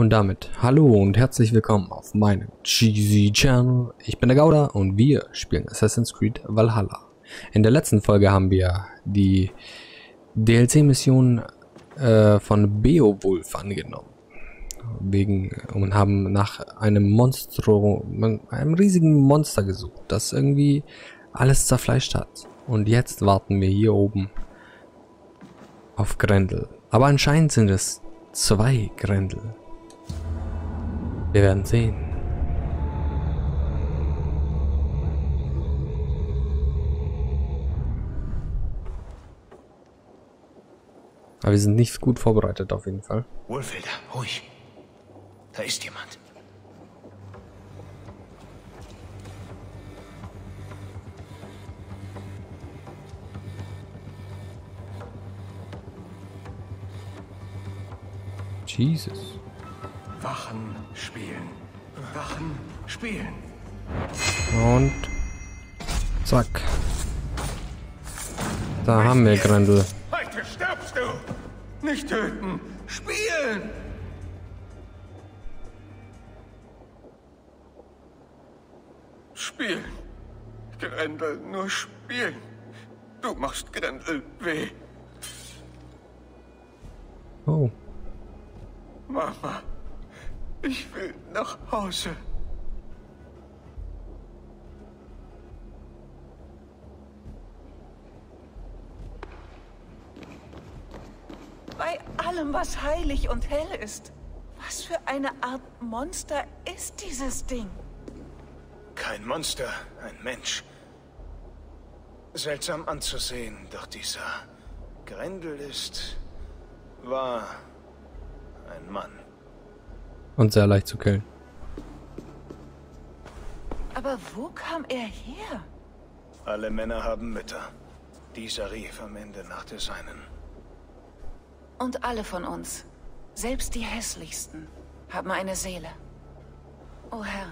Und damit hallo und herzlich willkommen auf meinem Cheesy Channel. Ich bin der Gauda und wir spielen Assassin's Creed Valhalla. In der letzten Folge haben wir die DLC-Mission äh, von Beowulf angenommen. Wegen und haben nach einem Monstro, einem riesigen Monster gesucht, das irgendwie alles zerfleischt hat. Und jetzt warten wir hier oben auf Grendel. Aber anscheinend sind es zwei Grendel. Wir werden sehen. Aber wir sind nicht gut vorbereitet auf jeden Fall. Wohlfelder, ruhig. Da ist jemand. Jesus. Wachen spielen. Wachen spielen. Und zack. Da haben wir Grendel. Heute stirbst du. Nicht töten. Spielen. Spielen. Grendel, nur spielen. Du machst Grendel weh. Oh. Mama, ich will nach Hause. Bei allem, was heilig und hell ist. Was für eine Art Monster ist dieses Ding? Kein Monster, ein Mensch. Seltsam anzusehen, doch dieser Grendel ist... war ein Mann. Und sehr leicht zu killen. Aber wo kam er her? Alle Männer haben Mütter. Dieser rief am Ende nach der seinen. Und alle von uns, selbst die hässlichsten, haben eine Seele. O Herr,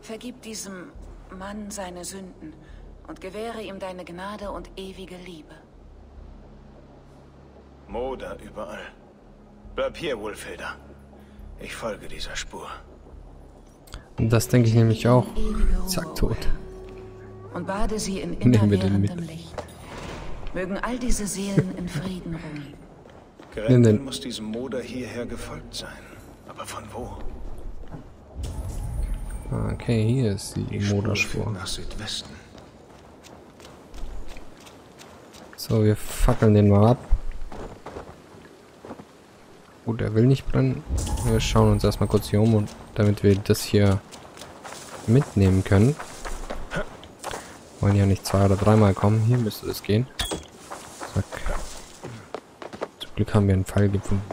vergib diesem Mann seine Sünden und gewähre ihm deine Gnade und ewige Liebe. Moder überall. Bleib hier, Wolfelder. Ich folge dieser Spur. Und das denke ich nämlich auch. Zack, tot. Und bade sie in Nehmen wir den mit. immerwährendem Licht. Mögen all diese Seelen in Frieden ruhen. Den. muss diesem Moder hierher gefolgt sein. Aber von wo? Okay, hier ist die Die Moderspur. nach Südwesten. So, wir fackeln den mal ab. Gut, er will nicht brennen. Wir schauen uns erstmal kurz hier um, und damit wir das hier mitnehmen können. Wollen ja nicht zwei oder dreimal kommen. Hier müsste es gehen. Zack. Glück haben wir einen Pfeil gefunden.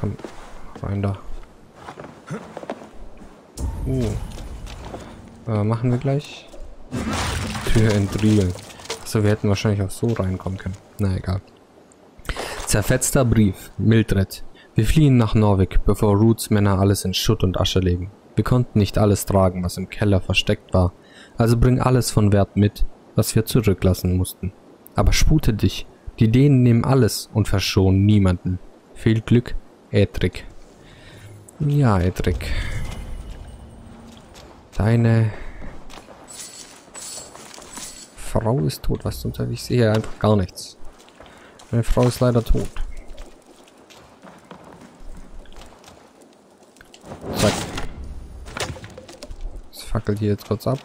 Komm, rein da. Uh. Äh, machen wir gleich. Tür entriegeln. Achso, wir hätten wahrscheinlich auch so reinkommen können. Na egal. Zerfetzter Brief. Mildred. Wir fliehen nach Norwich, bevor Roots Männer alles in Schutt und Asche legen. Wir konnten nicht alles tragen, was im Keller versteckt war. Also bring alles von Wert mit, was wir zurücklassen mussten. Aber spute dich. Die Dänen nehmen alles und verschonen niemanden. Viel Glück, Edric. Ja, Edric. Deine Frau ist tot. Was zum Teufel? Ich sehe einfach gar nichts. Meine Frau ist leider tot. Zack. Das fackelt hier jetzt kurz ab.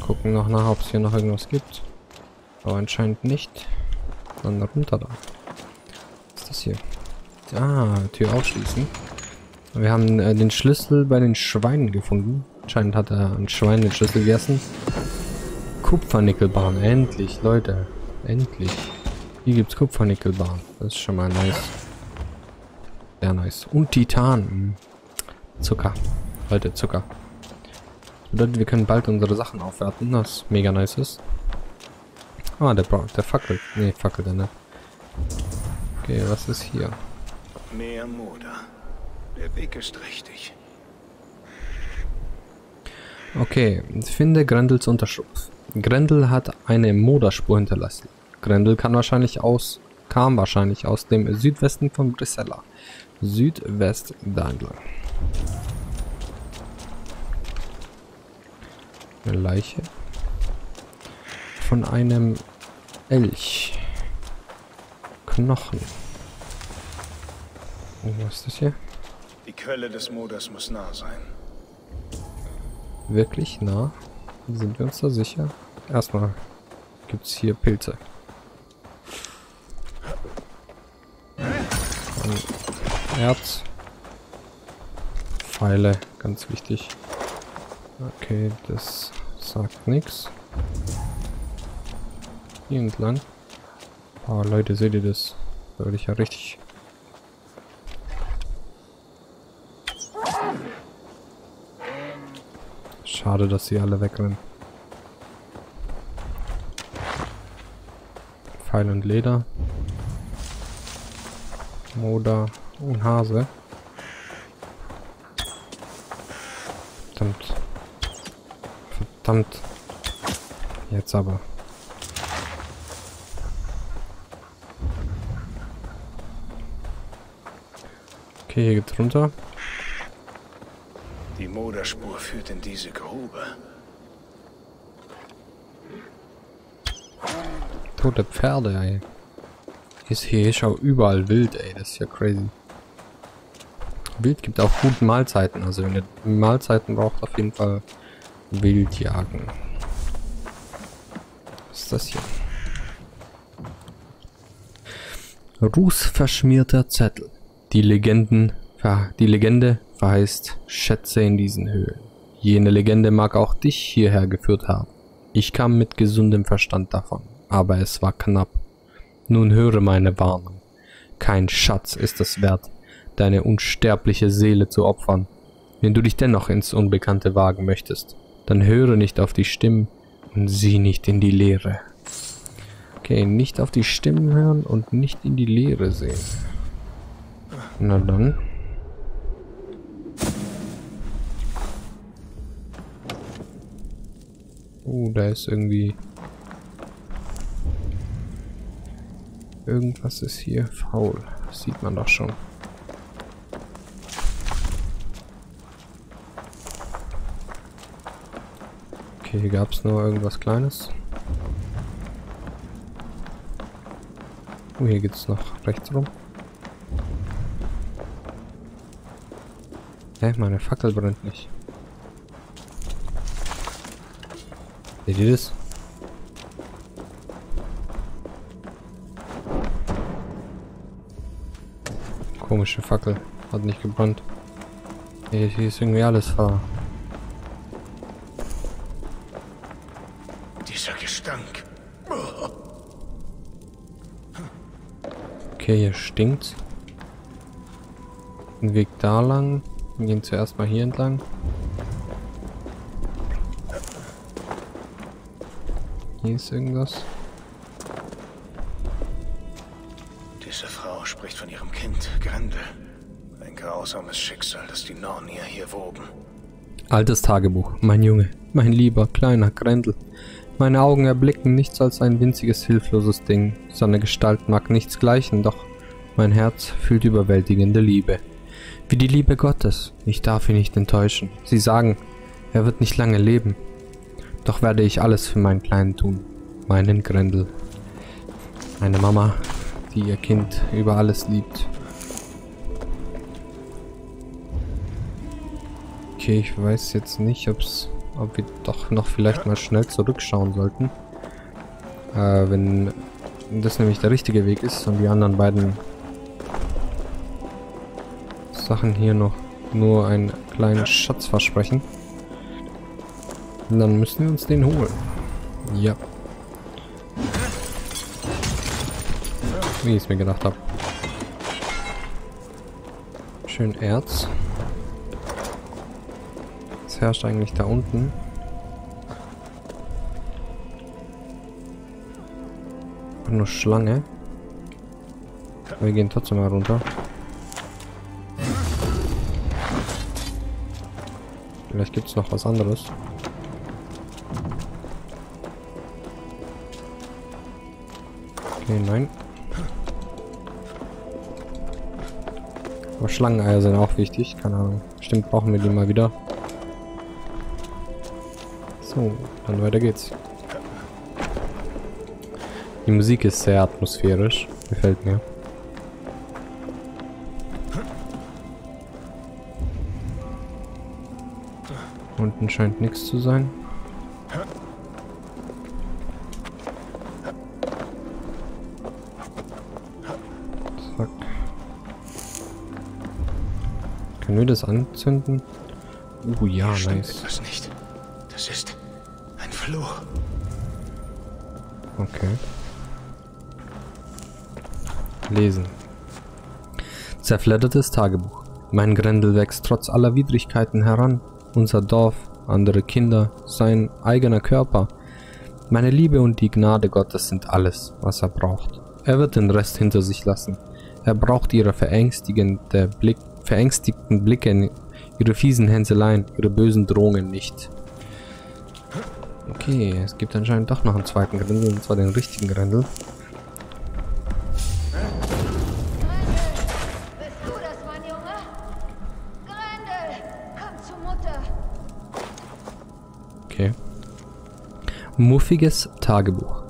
Gucken noch nach, ob es hier noch irgendwas gibt. Aber anscheinend nicht. Dann runter da. Was ist das hier? Ah, Tür aufschließen. Wir haben äh, den Schlüssel bei den Schweinen gefunden. Anscheinend hat er ein Schwein den Schlüssel gegessen. Kupfernickelbahn, endlich, Leute. Endlich. Hier gibt's Kupfernickelbahn. Das ist schon mal nice. Sehr nice. Und Titan. Zucker. Leute, Zucker. Das bedeutet, wir können bald unsere Sachen aufwerten, was mega nice ist. Ah, der, bra- der fackelt. Nee, fackelt er nicht. Okay, was ist hier? Mehr Moder. Der Weg ist richtig. Okay, finde Grendels Unterschlupf. Grendel hat eine Moderspur hinterlassen. Grendel kann wahrscheinlich aus kam wahrscheinlich aus dem Südwesten von Brisella. Südwest da entlang. Eine Leiche von einem Elch. Knochen. Was ist das hier? Die Quelle des Moders muss nah sein. Wirklich nah? Sind wir uns da sicher? Erstmal gibt es hier Pilze. Und Erz. Pfeile, ganz wichtig. Okay, das sagt nichts. Hier entlang. Oh Leute, seht ihr das? Da würde ich ja richtig... Schade, dass sie alle wegrennen. Pfeil und Leder. Moder und Hase. Verdammt. Verdammt. Jetzt aber. Okay, hier geht's runter. Die Moderspur führt in diese Grube. Tote Pferde, ey. Ist hier ist auch überall wild, ey. Das ist ja crazy. Wild gibt auch gute Mahlzeiten. Also wenn ihr Mahlzeiten braucht, auf jeden Fall Wild jagen. Was ist das hier? Rußverschmierter Zettel. Die Legenden, die Legende verheißt Schätze in diesen Höhlen. Jene Legende mag auch dich hierher geführt haben. Ich kam mit gesundem Verstand davon, aber es war knapp. Nun höre meine Warnung. Kein Schatz ist es wert, deine unsterbliche Seele zu opfern. Wenn du dich dennoch ins Unbekannte wagen möchtest, dann höre nicht auf die Stimmen und sieh nicht in die Leere. Okay, nicht auf die Stimmen hören und nicht in die Leere sehen. Na dann. Oh, da ist irgendwie... Irgendwas ist hier faul. Das sieht man doch schon. Okay, hier gab es nur irgendwas Kleines. Oh, hier geht es noch rechts rum. Hä, meine Fackel brennt nicht. Seht ihr das? Komische Fackel. Hat nicht gebrannt. Hier, hier ist irgendwie alles ver... Dieser Gestank. Okay, hier stinkt. Ein Weg da lang. Wir gehen zuerst mal hier entlang. Hier ist irgendwas. Diese Frau spricht von ihrem Kind, Grendel. Ein grausames Schicksal, das die Nornier hier woben. Altes Tagebuch. Mein Junge, mein lieber, kleiner Grendel. Meine Augen erblicken nichts als ein winziges, hilfloses Ding. Seine Gestalt mag nichts gleichen, doch mein Herz fühlt überwältigende Liebe. Wie die Liebe Gottes. Ich darf ihn nicht enttäuschen. Sie sagen, er wird nicht lange leben. Doch werde ich alles für meinen Kleinen tun. Meinen Grendel. Eine Mama, die ihr Kind über alles liebt. Okay, ich weiß jetzt nicht, ob's, ob wir doch noch vielleicht mal schnell zurückschauen sollten. Äh, wenn das nämlich der richtige Weg ist und die anderen beiden Sachen hier noch nur einen kleinen Schatz versprechen. Und dann müssen wir uns den holen. Ja. Wie ich es mir gedacht habe. Schön Erz. Was herrscht eigentlich da unten? Nur Schlange. Wir gehen trotzdem mal runter. Vielleicht gibt es noch was anderes. Okay, nein. Aber Schlangeneier sind auch wichtig. Keine Ahnung. Bestimmt brauchen wir die mal wieder. So, dann weiter geht's. Die Musik ist sehr atmosphärisch. Gefällt mir. Unten scheint nichts zu sein. Zack. Können wir das anzünden? Uh, ja, Hier nice. etwas nicht. Das ist ein Fluch. Okay. Lesen. Zerfleddertes Tagebuch. Mein Grendel wächst trotz aller Widrigkeiten heran. Unser Dorf, andere Kinder, sein eigener Körper. Meine Liebe und die Gnade Gottes sind alles, was er braucht. Er wird den Rest hinter sich lassen. Er braucht ihre verängstigende Blick, verängstigten Blicke, ihre fiesen Hänseleien, ihre bösen Drohungen nicht. Okay, es gibt anscheinend doch noch einen zweiten Grendel, und zwar den richtigen Grendel. Muffiges Tagebuch.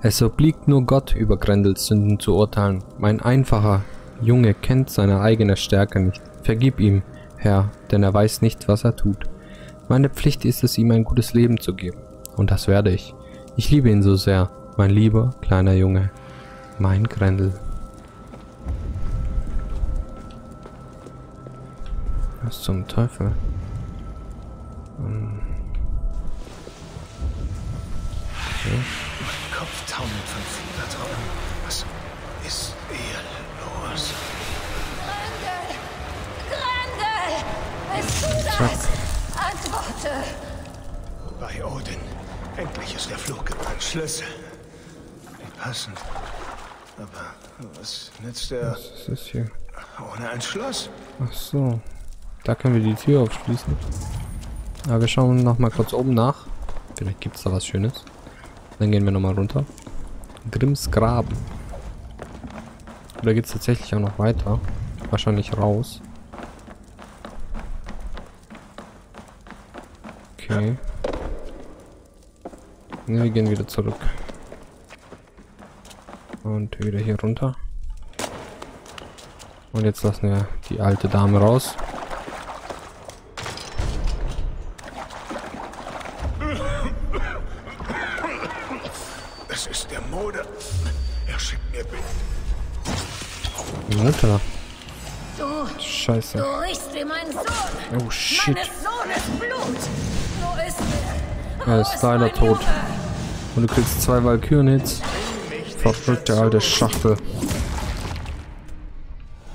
Es obliegt nur Gott, über Grendels Sünden zu urteilen. Mein einfacher Junge kennt seine eigene Stärke nicht. Vergib ihm, Herr, denn er weiß nicht, was er tut. Meine Pflicht ist es, ihm ein gutes Leben zu geben. Und das werde ich. Ich liebe ihn so sehr, mein lieber kleiner Junge. Mein Grendel. Was zum Teufel? Mein Kopf taumelt von Fieberträumen. Was ist hier los? Grendel! Grendel! Bist du das? Antworte! Bei Odin. Endlich ist der Fluch gebrannt. Schlüssel. Wie passend. Aber was nützt er Was ist das hier? ohne ein Schloss? Ach so. Da können wir die Tür aufschließen. Aber wir schauen noch mal kurz oben nach. Vielleicht gibt es da was Schönes. Dann gehen wir noch mal runter. Grimms Graben. Oder geht es tatsächlich auch noch weiter? Wahrscheinlich raus. Okay. Ne, wir gehen wieder zurück. Und wieder hier runter. Und jetzt lassen wir die alte Dame raus. Ist er? Er Wo ist leider mein tot. Und du kriegst zwei Valkyren-Hits. Verrückte alte Schachtel.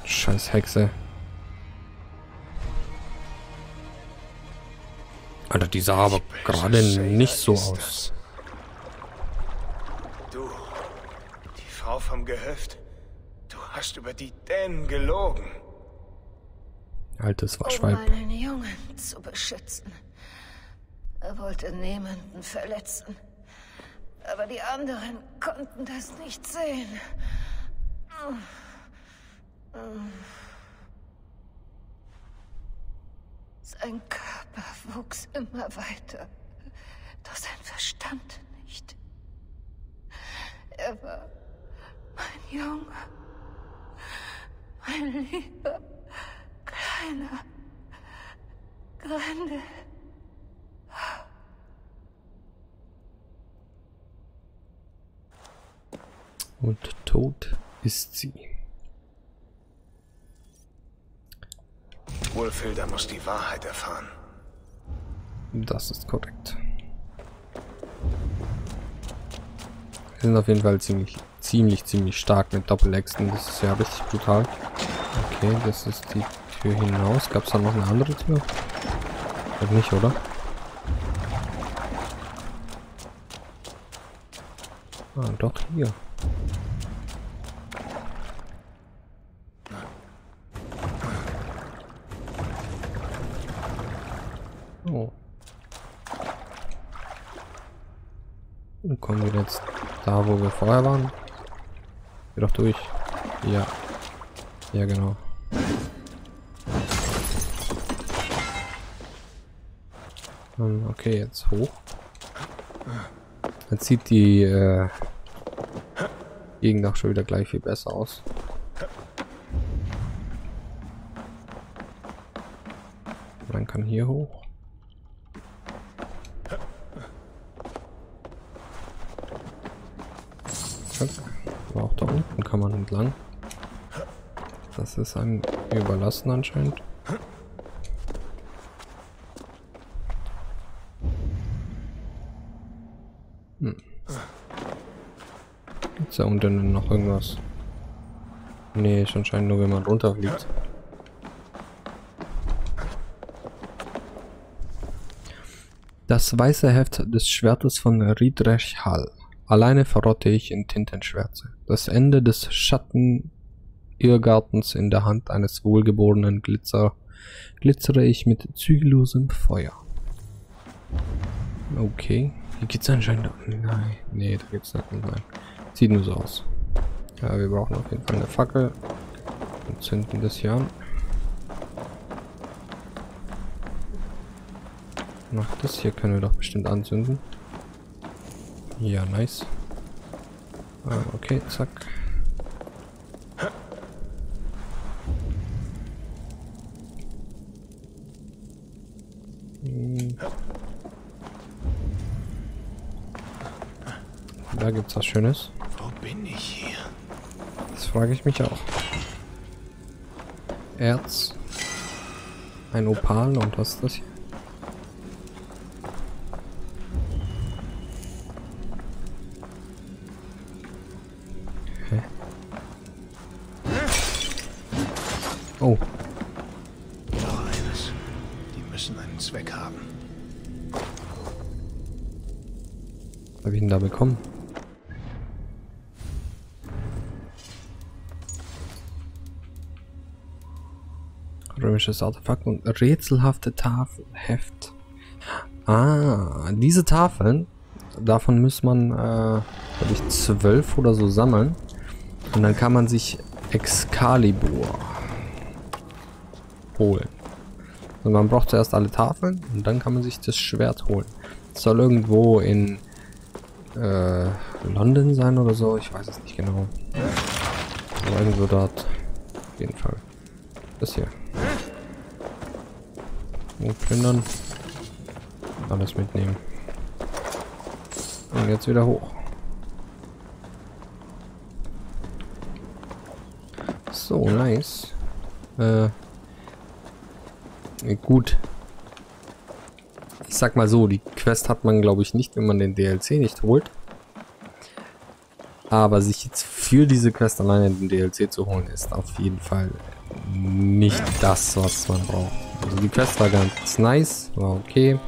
Scheiß Hexe. Alter, die sah aber gerade nicht so aus. das. Du, die Frau vom Gehöft. Du hast Dänen gelogen. Altes Um Waschweib. meinen Jungen zu beschützen. Er wollte niemanden verletzen. Aber die anderen konnten das nicht sehen. Sein Körper wuchs immer weiter, doch sein Verstand nicht. Er war mein Junge, mein lieber kleiner Grendel. Und tot ist sie. Wolfhilda muss die Wahrheit erfahren. Das ist korrekt. Wir sind auf jeden Fall ziemlich, ziemlich, ziemlich stark mit Doppelexen. Das ist ja richtig brutal. Okay, das ist die Tür hinaus. Gab es da noch eine andere Tür? Doch nicht, oder? Ah, doch hier. vorher waren? Geh doch durch. Ja. Ja, genau. Hm, okay, jetzt hoch. Dann sieht die äh, Gegend auch schon wieder gleich viel besser aus. Man kann hier hoch. Kann man entlang. Das ist ein überlassen anscheinend. Hm. Gibt's da unten noch irgendwas? Nee, ist anscheinend nur, wenn man runterfliegt. Das weiße Heft des Schwertes von Riedrech Hall. Alleine verrotte ich in Tintenschwärze. Das Ende des Schattenirrgartens in der Hand eines wohlgeborenen Glitzer glitzere ich mit zügellosem Feuer. Okay. Hier geht's anscheinend. Nein. Nee, da gibt's nicht. Nein. Sieht nur so aus. Ja, wir brauchen auf jeden Fall eine Fackel. Und zünden das hier an. Noch das hier können wir doch bestimmt anzünden. Ja, nice. Ah, okay, zack. Hm. Da gibt's was Schönes. Wo bin ich hier? Das frage ich mich auch. Erz. Ein Opal und was ist das hier? Oh, Noch eines. Die müssen einen Zweck haben. was habe ich denn da bekommen? Römisches Artefakt und rätselhafte Tafelheft. Ah, diese Tafeln, davon muss man, äh, glaube ich, zwölf oder so sammeln. Und dann kann man sich Excalibur holen. Also man braucht zuerst alle Tafeln und dann kann man sich das Schwert holen. Es soll irgendwo in äh, London sein oder so, ich weiß es nicht genau. Aber irgendwo dort. Auf jeden Fall. Das hier. Und plündern. Alles mitnehmen. Und jetzt wieder hoch. So, nice. Äh, gut. Ich sag mal so, die Quest hat man glaube ich nicht, wenn man den DLC nicht holt. Aber sich jetzt für diese Quest alleine den DLC zu holen, ist auf jeden Fall nicht das, was man braucht. Also die Quest war ganz nice, war okay.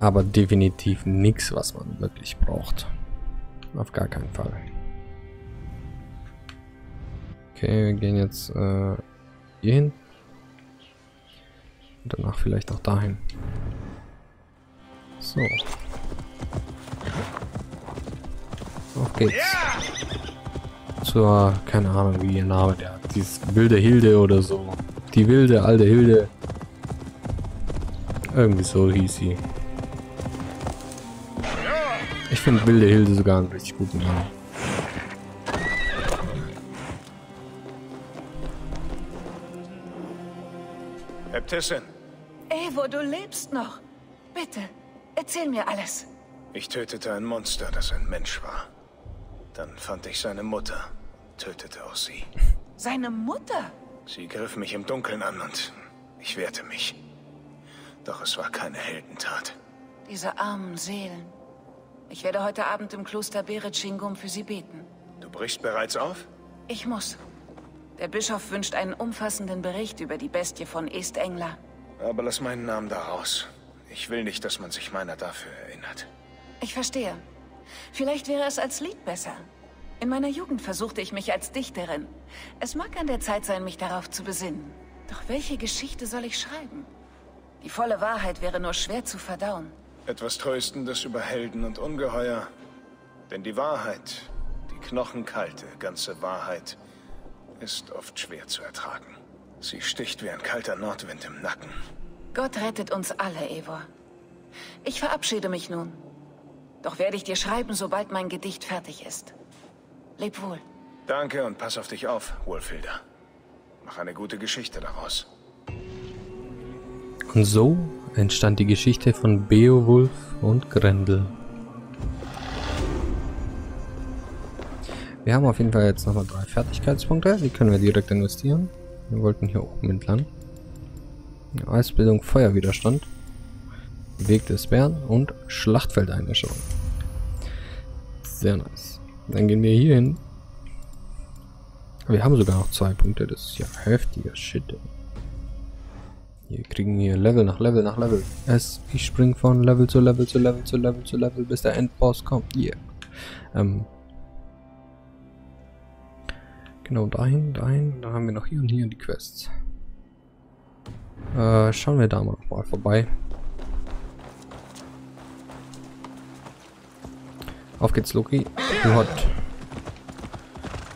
Aber definitiv nichts, was man wirklich braucht. Auf gar keinen Fall. Okay, wir gehen jetzt äh, hier hin. Und danach vielleicht auch dahin. So. Auf geht's. Zur, keine Ahnung, wie ihr Name der hat. Dieses wilde Hilde oder so. Die wilde alte Hilde. Irgendwie so hieß sie. Ich finde wilde Hilde sogar einen richtig guten Namen. Äbtissin, Evo, du lebst noch. Bitte, erzähl mir alles. ich tötete ein Monster, das ein Mensch war. Dann fand ich seine Mutter, tötete auch sie. Seine Mutter? Sie griff mich im Dunkeln an und ich wehrte mich. Doch es war keine Heldentat. Diese armen Seelen. Ich werde heute Abend im Kloster Berechingum für sie beten. Du brichst bereits auf? Ich muss. Der Bischof wünscht einen umfassenden Bericht über die Bestie von Estengler. Aber lass meinen Namen da raus. Ich will nicht, dass man sich meiner dafür erinnert. Ich verstehe. Vielleicht wäre es als Lied besser. In meiner Jugend versuchte ich mich als Dichterin. Es mag an der Zeit sein, mich darauf zu besinnen. Doch welche Geschichte soll ich schreiben? Die volle Wahrheit wäre nur schwer zu verdauen. Etwas Tröstendes über Helden und Ungeheuer. Denn die Wahrheit, die knochenkalte, ganze Wahrheit, ist oft schwer zu ertragen. Sie sticht wie ein kalter Nordwind im Nacken. Gott rettet uns alle, Evor. Ich verabschiede mich nun. Doch werde ich dir schreiben, sobald mein Gedicht fertig ist. Leb wohl. Danke und pass auf dich auf, Wolfhilda. Mach eine gute Geschichte daraus. Und so entstand die Geschichte von Beowulf und Grendel. Wir haben auf jeden Fall jetzt nochmal drei Fertigkeitspunkte. Die können wir direkt investieren. Wir wollten hier oben entlang. Eisbildung, Feuerwiderstand. Weg des Bären und Schlachtfeldeinmischung. Sehr nice. Dann gehen wir hier hin. Wir haben sogar noch zwei Punkte. Das ist ja heftiger Shit. Wir kriegen hier Level nach Level nach Level. Es, ich spring von Level zu Level zu Level zu Level zu Level, bis der Endboss kommt. Yeah. Ähm, Genau, dahin, dahin. Dann haben wir noch hier und hier die Quests. Äh, schauen wir da mal, mal vorbei. Auf geht's, Loki. Du hat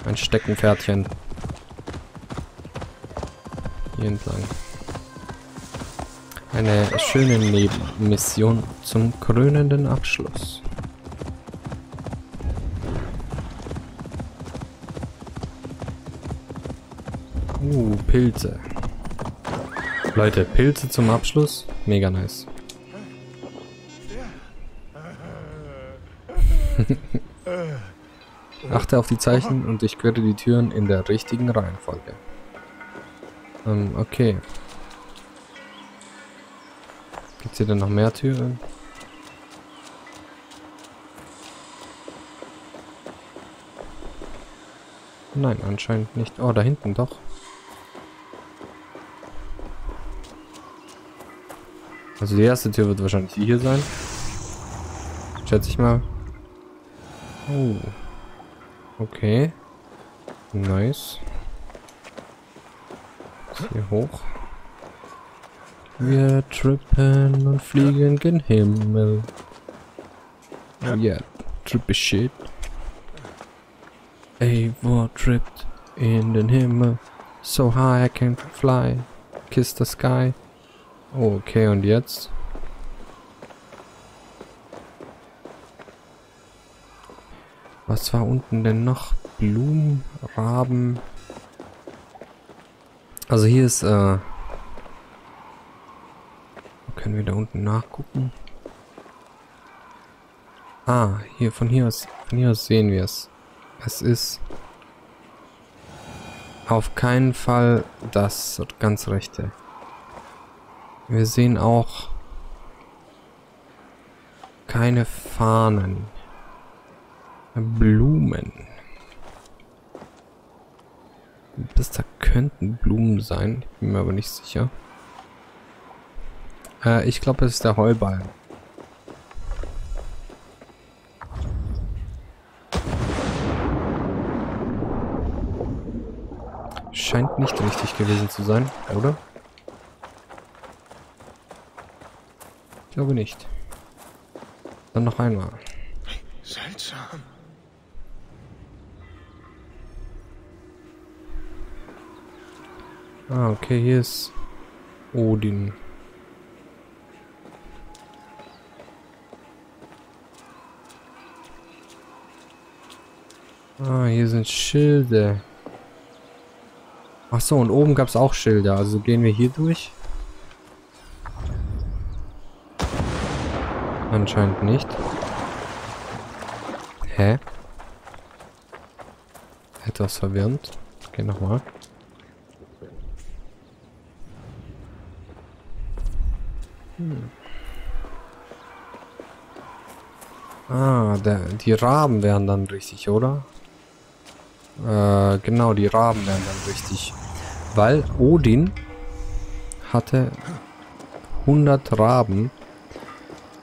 ein Steckenpferdchen. Hier entlang. Eine schöne Nebenmission zum krönenden Abschluss. Uh, Pilze. Leute, Pilze zum Abschluss. Mega nice. Achte auf die Zeichen und ich quere die Türen in der richtigen Reihenfolge. Ähm, okay. Gibt es hier denn noch mehr Türen? Nein, anscheinend nicht. Oh, da hinten doch. Also die erste Tür wird wahrscheinlich hier sein. Schätze ich mal. Oh. Okay. Nice. Hier hoch. Wir trippen und fliegen gen Himmel. Oh yeah. Trippy shit. Eivor tripped in den Himmel. So high I can fly. Kiss the sky. Okay, und jetzt? Was war unten denn noch? Blumen, Raben. Also hier ist, äh... Können wir da unten nachgucken? Ah, hier, von hier aus, von hier aus sehen wir es. Es ist auf keinen Fall das ganz rechte. Wir sehen auch keine Fahnen. Blumen. Das da könnten Blumen sein. Ich bin mir aber nicht sicher. Äh, ich glaube, es ist der Heuball. Scheint nicht richtig gewesen zu sein, oder? Glaube nicht. Dann noch einmal. Seltsam. Ah, okay, hier ist Odin. Ah, hier sind Schilde. Ach so, und oben gab es auch Schilder. Also gehen wir hier durch. Anscheinend nicht. Hä? Etwas verwirrend. Okay, nochmal. Hm. Ah, der, die Raben wären dann richtig, oder? Äh, genau, die Raben wären dann richtig. Weil Odin hatte 100 Raben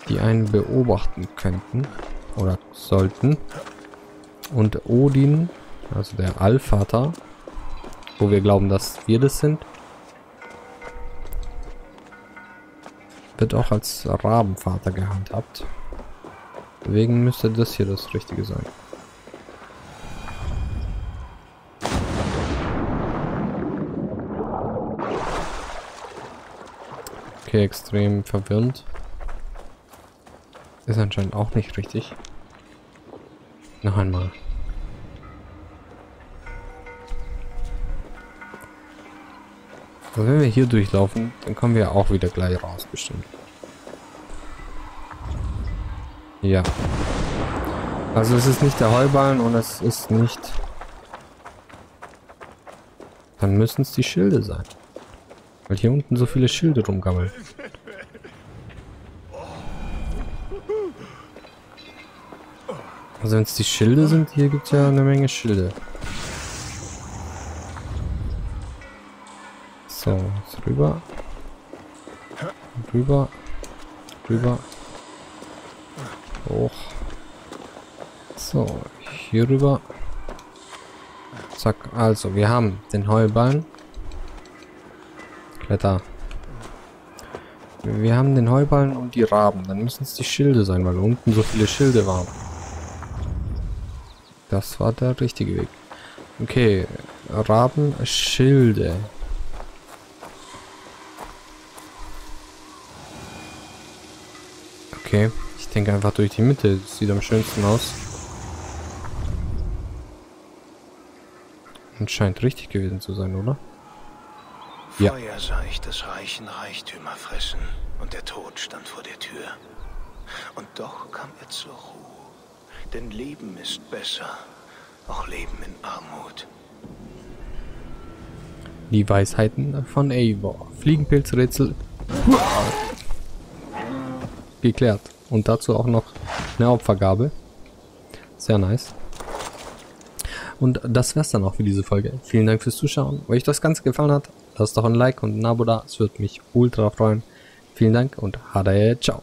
die einen beobachten könnten oder sollten. Und Odin, also der Allvater, wo wir glauben, dass wir das sind, wird auch als Rabenvater gehandhabt. Deswegen müsste das hier das Richtige sein. Okay, extrem verwirrend. Ist anscheinend auch nicht richtig. Noch einmal. Also wenn wir hier durchlaufen, dann kommen wir auch wieder gleich raus, bestimmt. Ja. Also es ist nicht der Heuballen und es ist nicht... Dann müssen es die Schilde sein. Weil hier unten so viele Schilde rumgammeln. Also wenn es die Schilde sind, hier gibt es ja eine Menge Schilde. So, jetzt rüber. Rüber. Rüber. Hoch. So, hier rüber. Zack, also wir haben den Heuballen. Kletter. Wir haben den Heuballen und die Raben. Dann müssen es die Schilde sein, weil unten so viele Schilde waren. Das war der richtige Weg. Okay, Raben, Schilde. Okay, ich denke einfach durch die Mitte. Das sieht am schönsten aus. Und scheint richtig gewesen zu sein, oder? Ja. Vorher sah ich das Reichen Reichtümer fressen und der Tod stand vor der Tür. Und doch kam er zur Ruhe. Denn Leben ist besser, auch Leben in Armut. Die Weisheiten von Eivor. Fliegenpilzrätsel. Geklärt. Und dazu auch noch eine Opfergabe. Sehr nice. Und das wär's dann auch für diese Folge. Vielen Dank fürs Zuschauen. Wenn euch das Ganze gefallen hat, lasst doch ein Like und ein Abo da. Es würde mich ultra freuen. Vielen Dank und Hade, ciao.